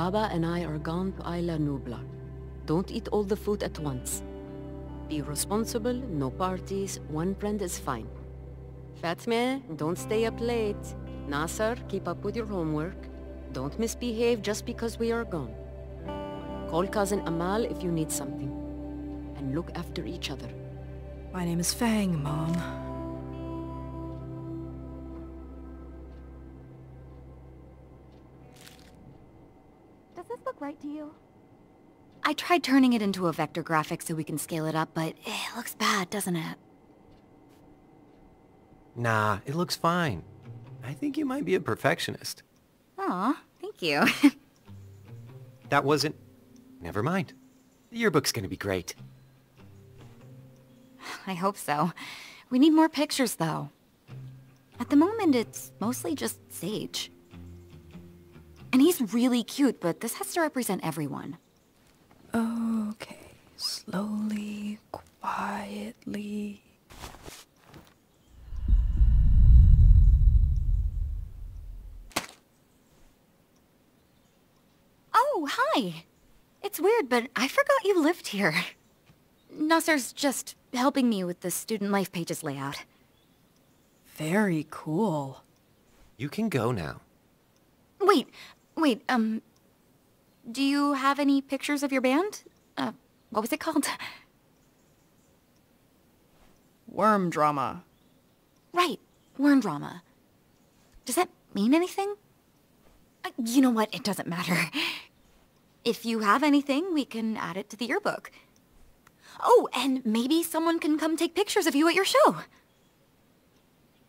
Baba and I are gone to Isla Nublar. Don't eat all the food at once. Be responsible, no parties, one friend is fine. Fatme, don't stay up late. Nasser, keep up with your homework. Don't misbehave just because we are gone. Call cousin Amal if you need something. And look after each other. My name is Fang, Mom. You? I tried turning it into a vector graphic so we can scale it up, but it looks bad, doesn't it? Nah, it looks fine. I think you might be a perfectionist. Aw, thank you. That wasn't... Never mind. The yearbook's gonna be great. I hope so. We need more pictures, though. At the moment, it's mostly just Sage. And he's really cute, but this has to represent everyone. Okay, slowly, quietly. Oh, hi! It's weird, but I forgot you lived here. Nasser's just helping me with the student life pages layout. Very cool. You can go now. Wait, wait, um... Do you have any pictures of your band? Uh, what was it called? Worm drama. Right, Worm Drama. Does that mean anything? Uh, you know what, it doesn't matter. If you have anything, we can add it to the yearbook. Oh, and maybe someone can come take pictures of you at your show.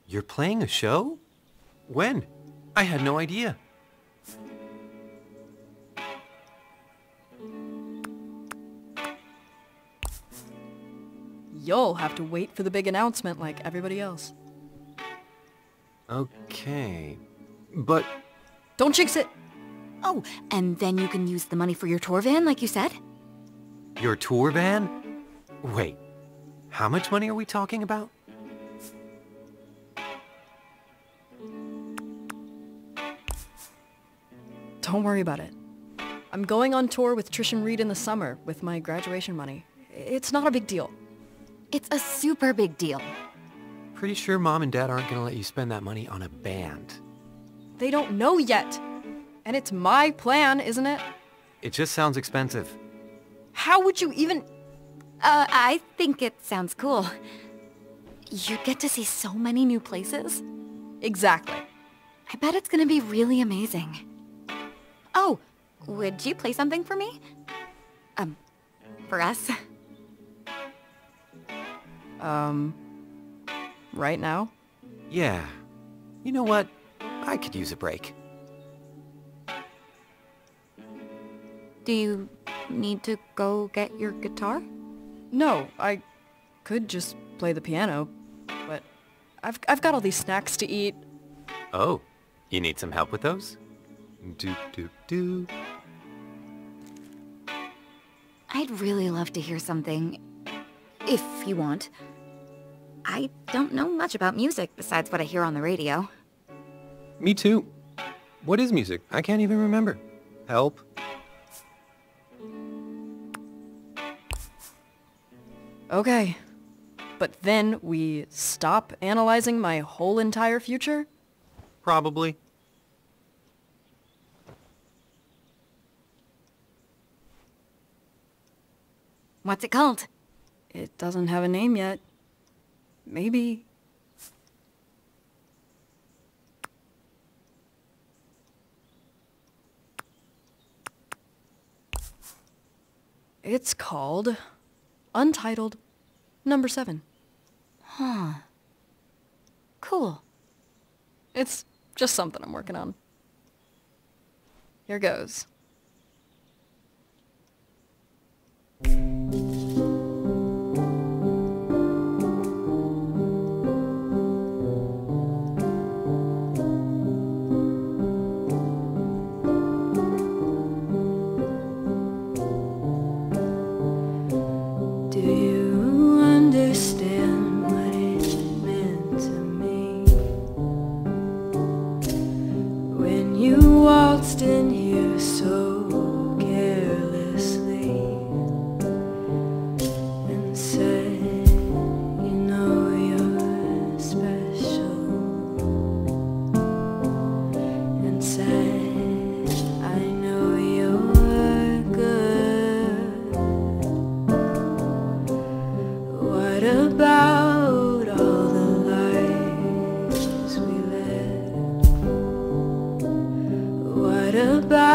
You're playing a show? When? I had no idea. You'll have to wait for the big announcement like everybody else. Okay. But Don't jinx it! Oh, and then you can use the money for your tour van, like you said? your tour van? Wait. How much money are we talking about? Don't worry about it. I'm going on tour with Trish and Reed in the summer with my graduation money. It's not a big deal. It's a super big deal. Pretty sure mom and dad aren't gonna let you spend that money on a band. They don't know yet. And it's my plan, isn't it? It just sounds expensive. How would you even... Uh, I think it sounds cool. You get to see so many new places. Exactly. I bet it's gonna be really amazing. Oh, would you play something for me? Um, for us? Um... Right now? Yeah. You know what? I could use a break. Do you need to go get your guitar? No, I could just play the piano, but I've, I've got all these snacks to eat. Oh, you need some help with those? Do do do. I'd really love to hear something, if you want. I don't know much about music besides what I hear on the radio. Me too. What is music? I can't even remember. Help. Okay. But then we stop analyzing my whole entire future? Probably. What's it called? It doesn't have a name yet. Maybe... It's called Untitled Number 7. Huh. Cool. It's just something I'm working on. Here goes. waltzed in here so goodbye.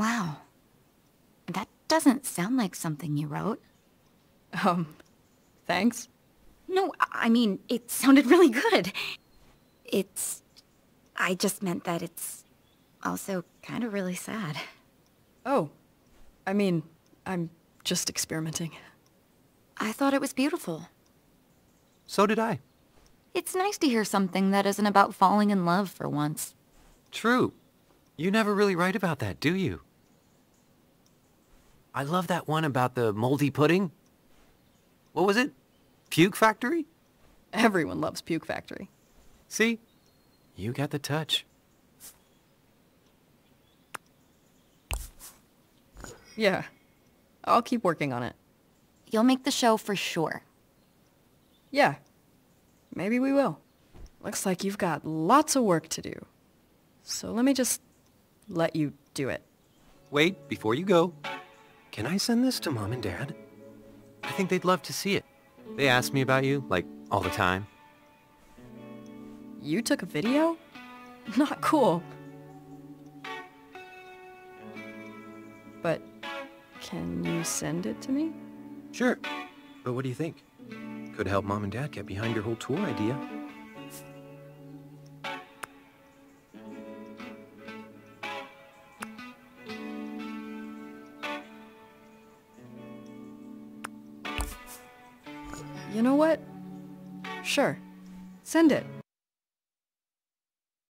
Wow. That doesn't sound like something you wrote. Um, thanks. No, I- I mean, it sounded really good. It's... I just meant that it's also kind of really sad. Oh, I mean, I'm just experimenting. I thought it was beautiful. So did I. It's nice to hear something that isn't about falling in love for once. True. You never really write about that, do you? I love that one about the moldy pudding. What was it? Puke Factory? Everyone loves Puke Factory. See? You got the touch. Yeah, I'll keep working on it. You'll make the show for sure. Yeah, maybe we will. Looks like you've got lots of work to do. So let me just let you do it. Wait, before you go. Can I send this to Mom and Dad? I think they'd love to see it. They ask me about you, like, all the time. You took a video? Not cool. But can you send it to me? Sure. But what do you think? Could help Mom and Dad get behind your whole tour idea. You know what? Sure. Send it.